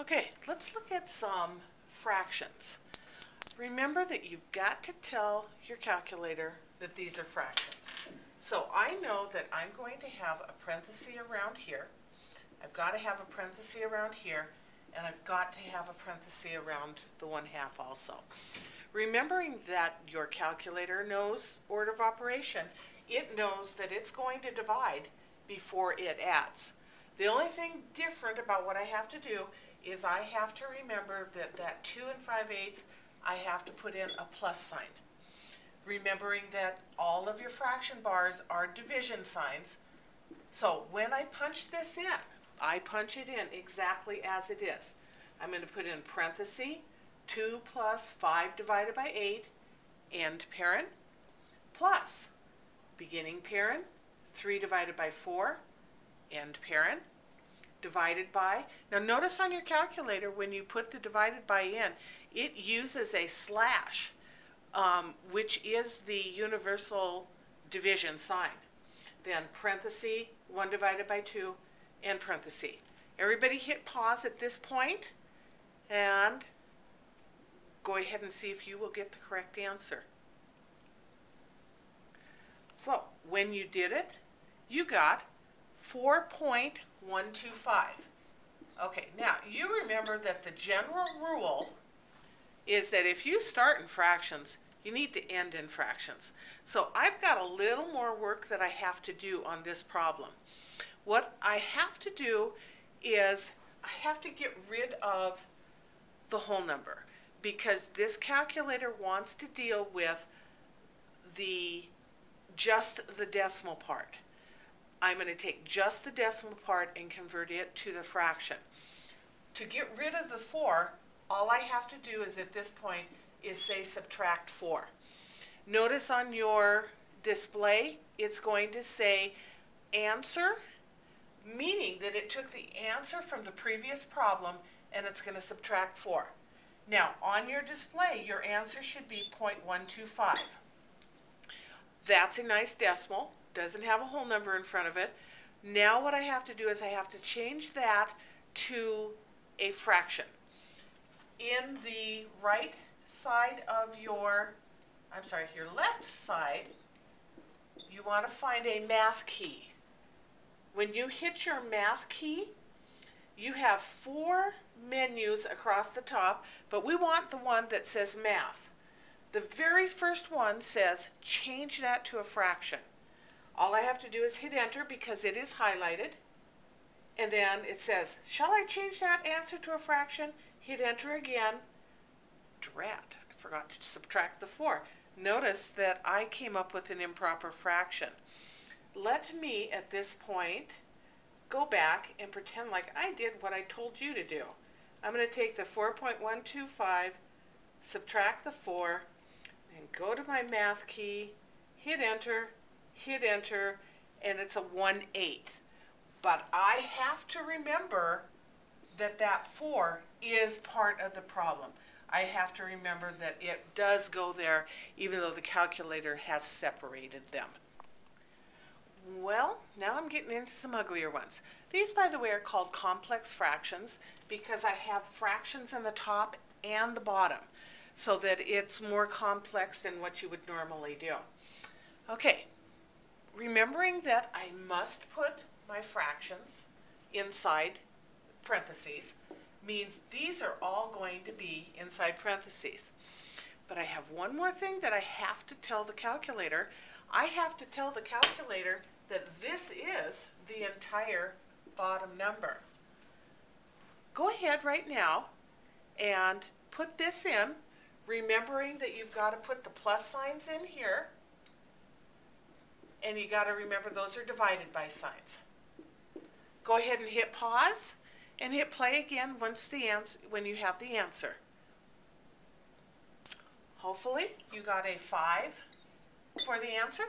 Okay, let's look at some fractions. Remember that you've got to tell your calculator that these are fractions. So I know that I'm going to have a parenthesis around here. I've got to have a parenthesis around here, and I've got to have a parenthesis around the one half also. Remembering that your calculator knows order of operation, it knows that it's going to divide before it adds. The only thing different about what I have to do is I have to remember that that 2 and 5 eighths, I have to put in a plus sign. Remembering that all of your fraction bars are division signs. So when I punch this in, I punch it in exactly as it is. I'm going to put in parenthesis, 2 plus 5 divided by 8, end parent, plus beginning parent, 3 divided by 4, end parent, divided by. Now notice on your calculator when you put the divided by in, it uses a slash, um, which is the universal division sign. Then parenthesis, 1 divided by 2, and parenthesis. Everybody hit pause at this point and go ahead and see if you will get the correct answer. So when you did it, you got 4.125. Okay, now you remember that the general rule is that if you start in fractions, you need to end in fractions. So I've got a little more work that I have to do on this problem. What I have to do is I have to get rid of the whole number because this calculator wants to deal with the just the decimal part. I'm going to take just the decimal part and convert it to the fraction. To get rid of the 4, all I have to do is at this point is say subtract 4. Notice on your display it's going to say answer, meaning that it took the answer from the previous problem and it's going to subtract 4. Now on your display your answer should be 0.125. That's a nice decimal doesn't have a whole number in front of it. Now what I have to do is I have to change that to a fraction. In the right side of your, I'm sorry, your left side, you want to find a math key. When you hit your math key, you have four menus across the top, but we want the one that says math. The very first one says change that to a fraction. All I have to do is hit enter because it is highlighted. And then it says, shall I change that answer to a fraction? Hit enter again. Drat, I forgot to subtract the 4. Notice that I came up with an improper fraction. Let me, at this point, go back and pretend like I did what I told you to do. I'm going to take the 4.125, subtract the 4, and go to my math key, hit enter, hit enter, and it's a 1 8. But I have to remember that that 4 is part of the problem. I have to remember that it does go there even though the calculator has separated them. Well, now I'm getting into some uglier ones. These, by the way, are called complex fractions because I have fractions in the top and the bottom so that it's more complex than what you would normally do. Okay, remembering that I must put my fractions inside parentheses means these are all going to be inside parentheses. But I have one more thing that I have to tell the calculator. I have to tell the calculator that this is the entire bottom number. Go ahead right now and put this in, remembering that you've got to put the plus signs in here and you got to remember those are divided by signs. Go ahead and hit pause and hit play again once the answer, when you have the answer. Hopefully you got a 5 for the answer.